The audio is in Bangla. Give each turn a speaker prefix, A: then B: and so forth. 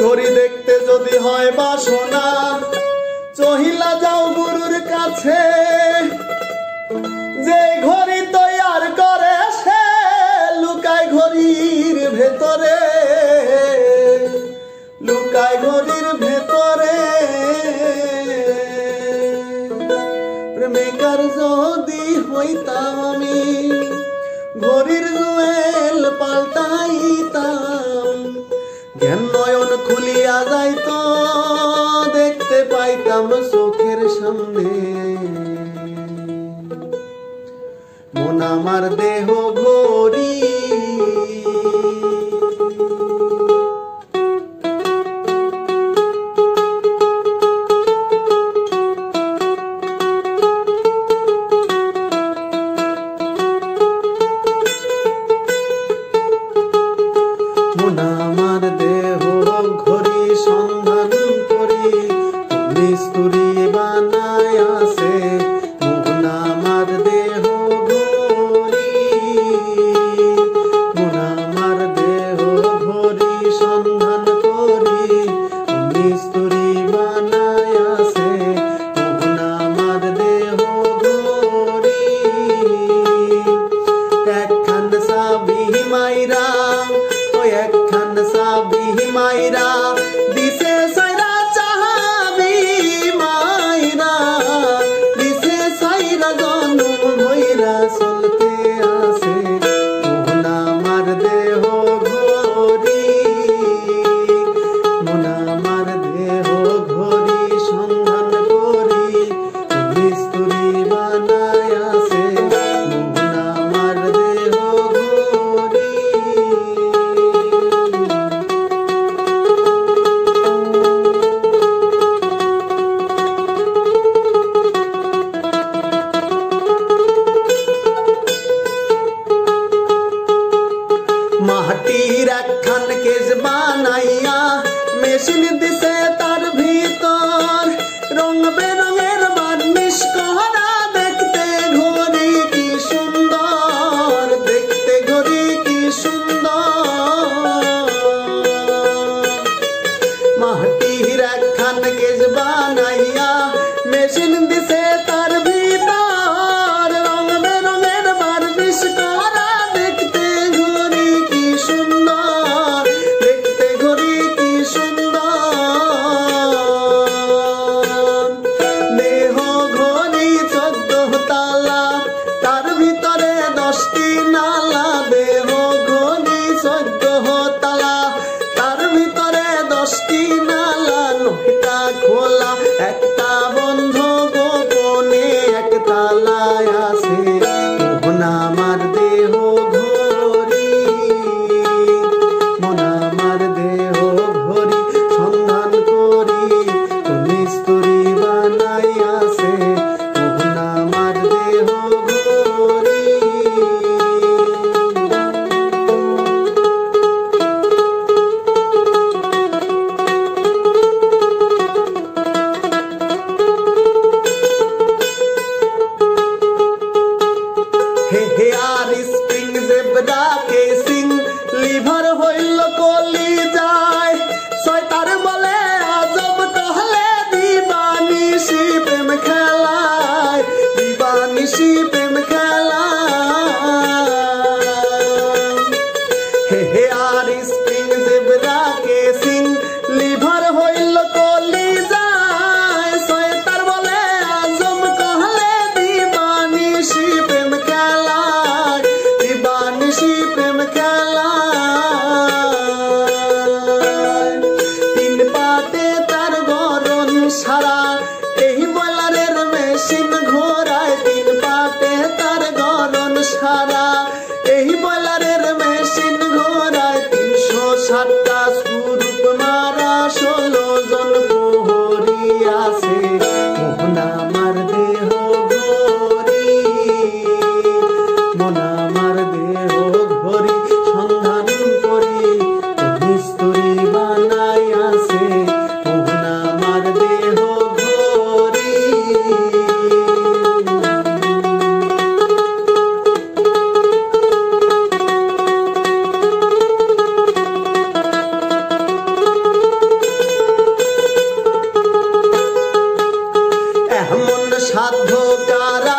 A: ঘড়ি দেখতে যদি হয় বাসনা চহিলা যাও গুরুর কাছে। যে ঘড়ি তৈয়ার করে, সে লুকায় ঘড়ির ভেতরে। লুকায় ঘড়ির ভেতরে। প্রেমিকার যদি হইতাম আমি, ঘড়ির জুয়েল পাল্টাইতাম। জ্ঞান খুলিয়া যাইত দেখতে পাইতাম চোখের সামনে। মন আমার দেহ ঘড়ি মন আমার একখান সাবি মাইরা হীরাখানকে She. সাধ্য কারা